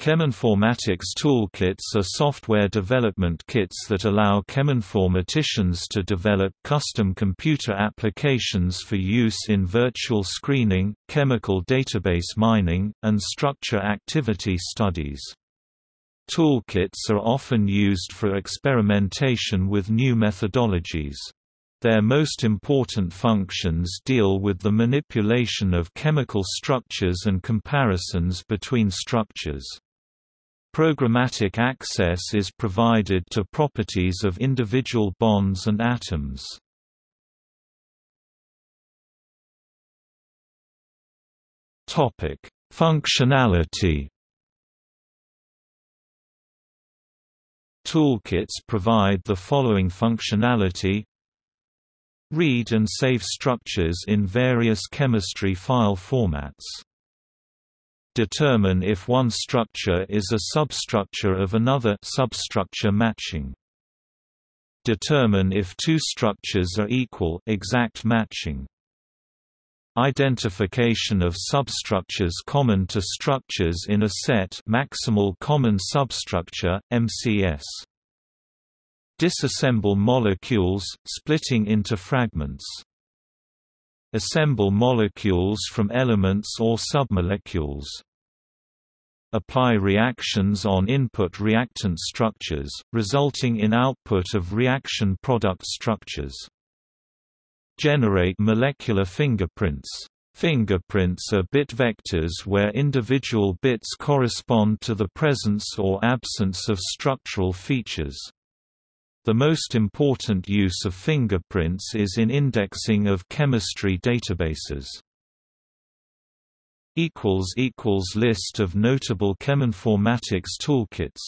Cheminformatics toolkits are software development kits that allow cheminformaticians to develop custom computer applications for use in virtual screening, chemical database mining, and structure activity studies. Toolkits are often used for experimentation with new methodologies. Their most important functions deal with the manipulation of chemical structures and comparisons between structures. Programmatic access is provided to properties of individual bonds and atoms. Topic: Functionality. Toolkits provide the following functionality Read and save structures in various chemistry file formats Determine if one structure is a substructure of another substructure matching. Determine if two structures are equal exact matching. Identification of substructures common to structures in a set maximal common substructure, MCS. Disassemble molecules, splitting into fragments. Assemble molecules from elements or submolecules. Apply reactions on input reactant structures, resulting in output of reaction product structures. Generate molecular fingerprints. Fingerprints are bit vectors where individual bits correspond to the presence or absence of structural features. The most important use of fingerprints is in indexing of chemistry databases. List of notable cheminformatics toolkits